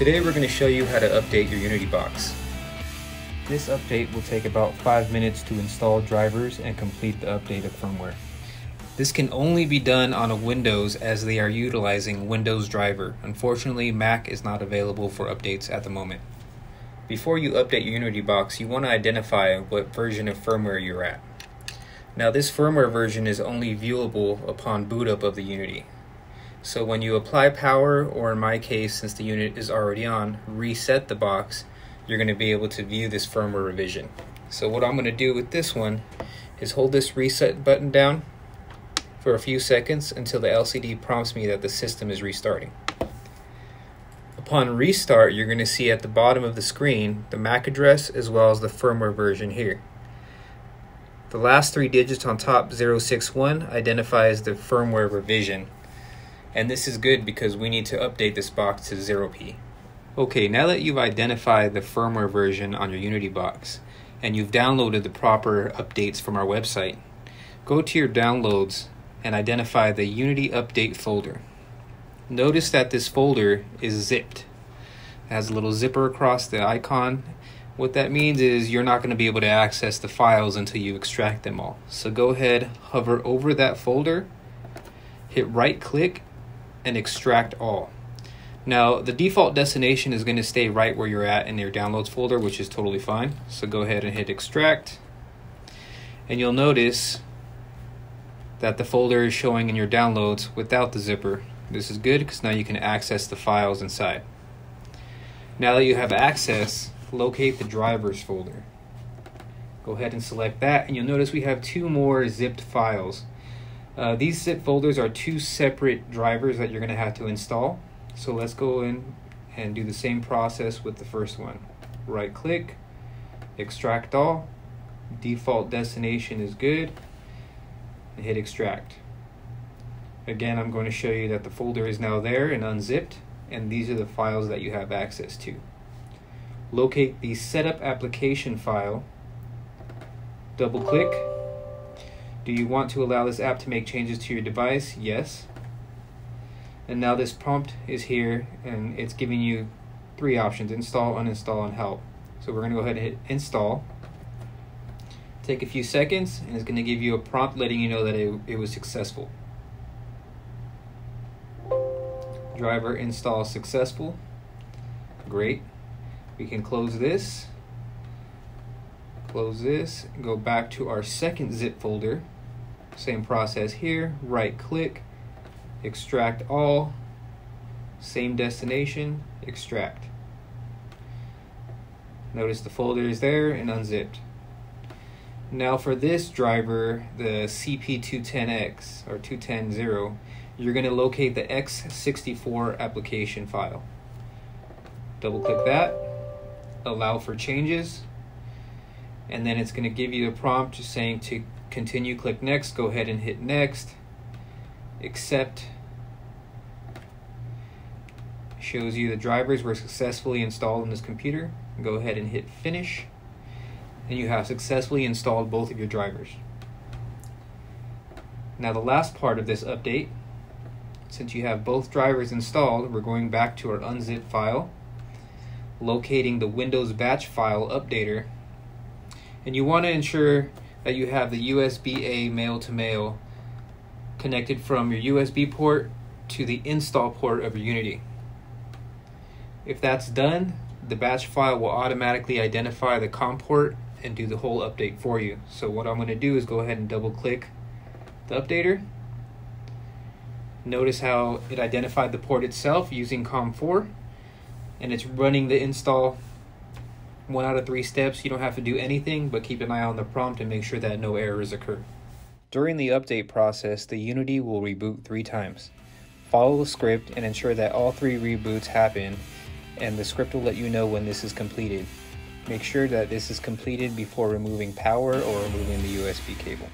Today we're going to show you how to update your Unity box. This update will take about 5 minutes to install drivers and complete the update of firmware. This can only be done on a Windows as they are utilizing Windows Driver. Unfortunately, Mac is not available for updates at the moment. Before you update your Unity box, you want to identify what version of firmware you're at. Now this firmware version is only viewable upon boot up of the Unity. So when you apply power, or in my case, since the unit is already on, reset the box, you're going to be able to view this firmware revision. So what I'm going to do with this one is hold this reset button down for a few seconds until the LCD prompts me that the system is restarting. Upon restart, you're going to see at the bottom of the screen the MAC address as well as the firmware version here. The last three digits on top 061 identifies the firmware revision and this is good because we need to update this box to 0p. Okay, now that you've identified the firmware version on your Unity box and you've downloaded the proper updates from our website, go to your downloads and identify the Unity update folder. Notice that this folder is zipped. It has a little zipper across the icon. What that means is you're not going to be able to access the files until you extract them all. So go ahead, hover over that folder, hit right click and extract all. Now, the default destination is going to stay right where you're at in your downloads folder, which is totally fine. So go ahead and hit extract. And you'll notice that the folder is showing in your downloads without the zipper. This is good because now you can access the files inside. Now that you have access, locate the drivers folder. Go ahead and select that, and you'll notice we have two more zipped files. Uh, these zip folders are two separate drivers that you're going to have to install. So let's go in and do the same process with the first one. Right click, extract all, default destination is good, and hit extract. Again, I'm going to show you that the folder is now there and unzipped, and these are the files that you have access to. Locate the setup application file, double click, do you want to allow this app to make changes to your device? Yes. And now this prompt is here and it's giving you three options, install, uninstall, and help. So we're gonna go ahead and hit install. Take a few seconds and it's gonna give you a prompt letting you know that it, it was successful. Driver install successful. Great. We can close this Close this, go back to our second zip folder. Same process here, right click, extract all, same destination, extract. Notice the folder is there and unzipped. Now for this driver, the CP210X or 210.0, you're going to locate the X64 application file. Double click that, allow for changes, and then it's going to give you a prompt saying to continue click next go ahead and hit next accept. Shows you the drivers were successfully installed on this computer. Go ahead and hit finish and you have successfully installed both of your drivers. Now the last part of this update since you have both drivers installed we're going back to our unzip file locating the Windows batch file updater. And you want to ensure that you have the USB-A male-to-male connected from your USB port to the install port of your Unity. If that's done, the batch file will automatically identify the COM port and do the whole update for you. So what I'm going to do is go ahead and double click the updater. Notice how it identified the port itself using COM4 and it's running the install one out of three steps. You don't have to do anything, but keep an eye on the prompt and make sure that no errors occur. During the update process, the Unity will reboot three times. Follow the script and ensure that all three reboots happen, and the script will let you know when this is completed. Make sure that this is completed before removing power or removing the USB cable.